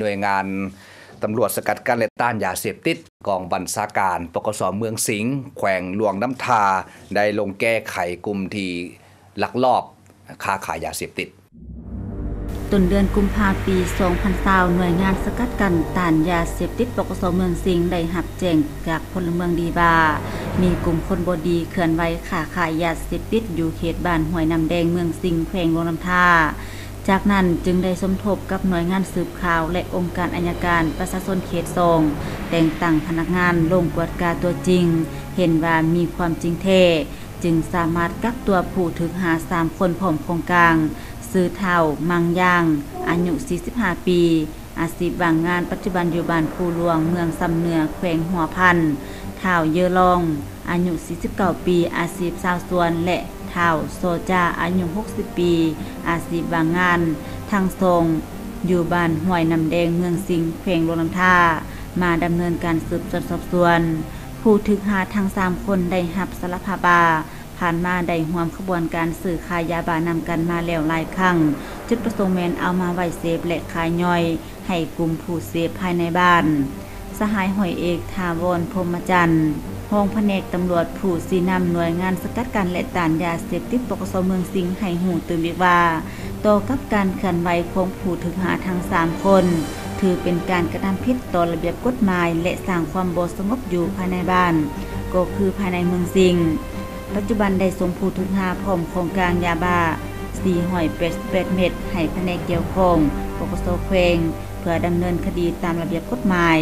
หน่วยงานตำรวจสกัดกั้นและต้านยาเสพติดกองบัญชาการปกสเมืองสิงห์แขวงหลวงน้ำทา ได้ลงแก้ไขกลุ่มที่ลักลอบค้าขายยาเสพติดต้นเดือนกุมภาปี 2020หน่วยงานสกัดกันต้านยาเสพติดปกสเมืองสิงห์ได้หับแจ้งจากพลเมืองดีบามีกลุ่มคนบดีเคลื่อนไหวค้าขายยาเสพติดอยู่เขตบ้านห้วยน้ำแดงเมืองสิงห์แขวงหลวงน้ำทา จากนั้นจึงได้สมทบกับหน่วยงานสืบข่าวและองค์การอัยการประชาชนเขตทรงแต่งตั้งพนักงานลงกวดกาตัวจริง เห็นว่ามีความจริงเทจึงสามารถกักตัวผู้ถึงหา3คนผอมโครงกลาง ซื้อเท่า มังยางอายุ 45 ปี อาชีพบางงานปัจจุบันอยู่บ้านภูหลวงเมืองสำเนือแขวงหัวพันเท่าเยอลองอายุ 49 ปี อาชีพชาวสวนและ เท่า โซจาอายุ 60 ปี อาชีพบางงาน ทางทรง อยู่บ้านห้วยน้ำแดงเมืองสิงห์แขวงโลน้ำท่า มาดำเนินการสืบสวนสอบสวน ผู้ถึกหาทั้ง3คนได้หับสารภาบาผ่านมาได้ห่วมขบวนการสื่อขายยาบานำกันมาแล้วหลายครั้ง จุดประสงค์แมนเอามาไว้เสพและขายย่อย ให้กลุ่มผู้เสพภายในบ้าน สหายหอยเอกทาวรพรมจันทร์ ห้องแผนกตำรวจผู้สีนำหน่วยงานสกัดกันและต้านยาเสพติดปกสเมืองสิงห์ให้หูตื่นอีกว่าต่อกับการเคลื่อนไหวของผู้ถึกหาทั้ง3คน ถือเป็นการกระทำผิดต่อระเบียบกฎหมาย และสร้างความบสงบอยู่ภายในบ้าน ก็คือภายในเมืองสิงห์ปัจจุบันได้ส่งผู้ถึกหาพร้อมโครงการยาบ้า4หอยเป็ดเป็ดเม็ดให้แผนกเกี่ยวข้องปกสแขวงเพื่อดำเนินคดีตามระเบียบกฎหมาย